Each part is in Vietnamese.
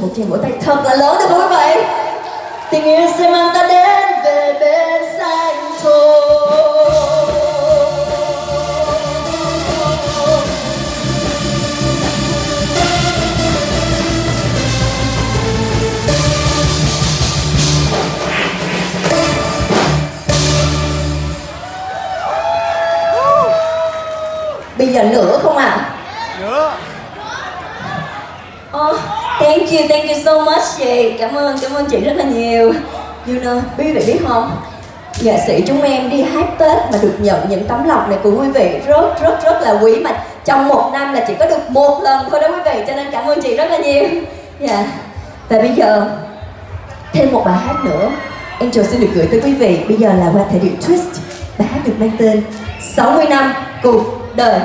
một tràng vỗ tay thật là lớn được không quý vị tình yêu sẽ mang ta đến về bên xanh thôn bây giờ nữa không ạ à? nữa Oh, thank you, thank you so much chị. Cảm ơn, cảm ơn chị rất là nhiều. You know, quý vị biết không? Nghệ sĩ chúng em đi hát Tết mà được nhận những tấm lòng này của quý vị rất rất rất là quý. Mà trong một năm là chỉ có được một lần thôi đó quý vị cho nên cảm ơn chị rất là nhiều. Dạ. Yeah. Và bây giờ thêm một bài hát nữa. Angel xin được gửi tới quý vị. Bây giờ là qua thể điệu twist. Bài hát được mang tên 60 năm cuộc đời.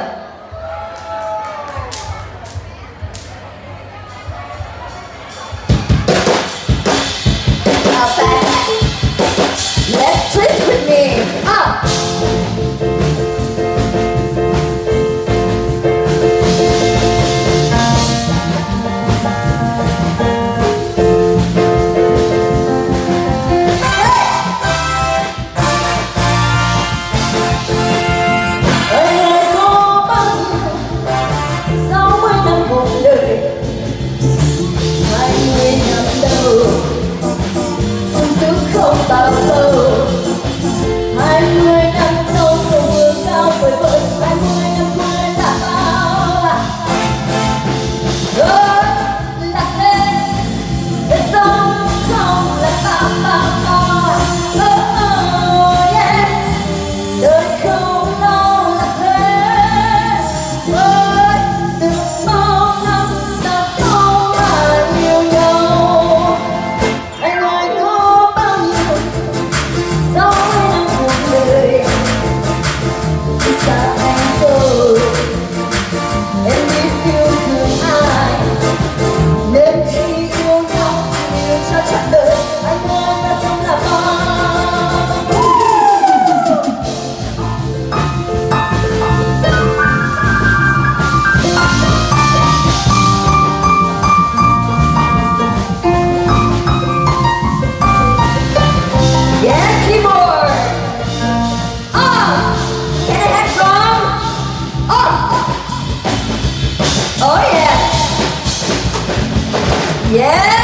Yeah!